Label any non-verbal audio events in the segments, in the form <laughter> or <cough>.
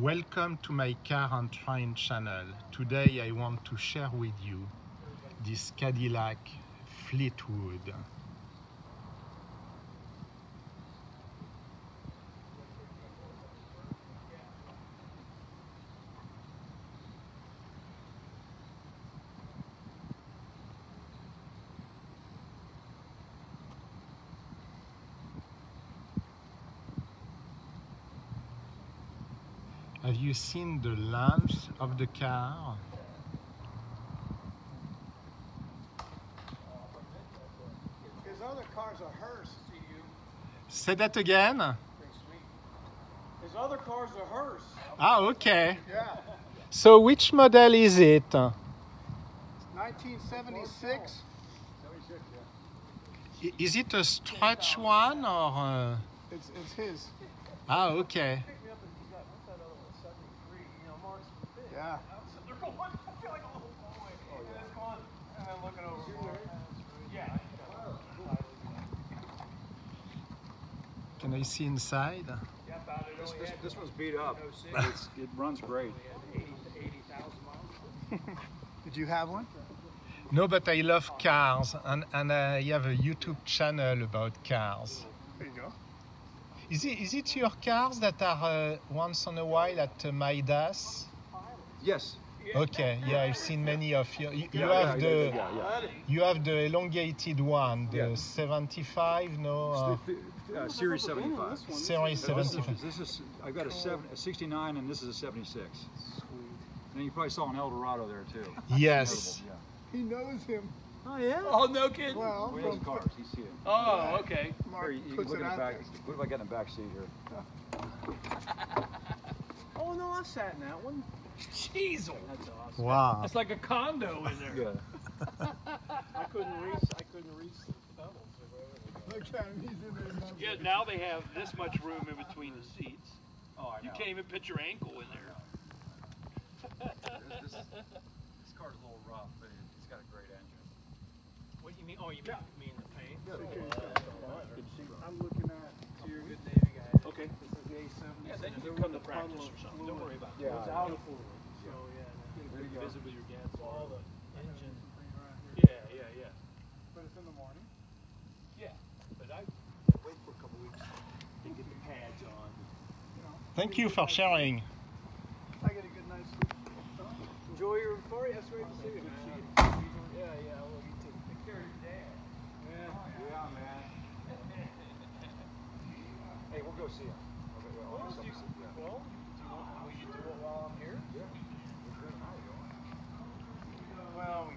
Welcome to my car and train channel. Today I want to share with you this Cadillac Fleetwood. Have you seen the lamps of the car? His other car's a hearse. Say that again? His other car's a hearse. Ah, okay. Yeah. So which model is it? 1976. Is it a stretch one or? uh, It's, it's his. Ah, okay. Yeah. Can I see inside? This, this, this one's beat up. It's, it runs great. <laughs> Did you have one? No, but I love cars and, and I have a YouTube channel about cars. There you go. Is it, is it your cars that are uh, once in a while at uh, Midas? Yes. Okay, yeah, I've seen many of you. You, you Yeah, have yeah, the yeah, yeah, yeah. you have the elongated one, the Yeah. 75, no, uh, It's the, uh, Series 75. Series Now, this is- 75. This is, I've got a, seven, a 69 and this is a 76. And you probably saw an Eldorado there too. Yes. Notable, He knows him. Oh yeah. Oh no kidding. Well, yeah. Wheels from cars, you see it. oh okay. Mark Here, you, you can puts look it in the out back. there. What if I get in the back seat here? <laughs> Oh no, I've sat in that one. Jeez, oh, that's awesome. Wow. It's like a condo in there. Yeah. <laughs> I couldn't reach. I couldn't reach the pedals. Look at him. He's in there. now. Yeah, now they have this much room in between the seats. Oh, I You can't even put your ankle in there. This, this, this car's a little rough, but it- it's got a great engine. What do you mean? Oh, you mean, mean the paint? I'm looking at You're good Navy guy. Okay. this is the A7. Yeah, then you can come to practice or something. Don't worry about it. Yeah. It's out of fluid. So yeah. There you go. Visit with your gas. All the engine. Yeah. Yeah, yeah, yeah. But it's in the morning. Yeah. But I wait for a couple weeks to get the pads on. Thank you for sharing. I get a good night's sleep. Enjoy your party. That's great to see you, man. Yeah, yeah. Well, you too. Take care of your dad. Yeah, yeah, man. <laughs> hey, we'll go see him. Okay, well, Well, will you do it while I'm here? Yeah. Well.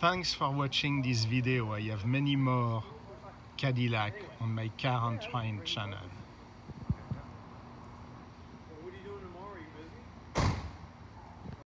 Thanks for watching this video. I have many more Cadillac on my car and train channel.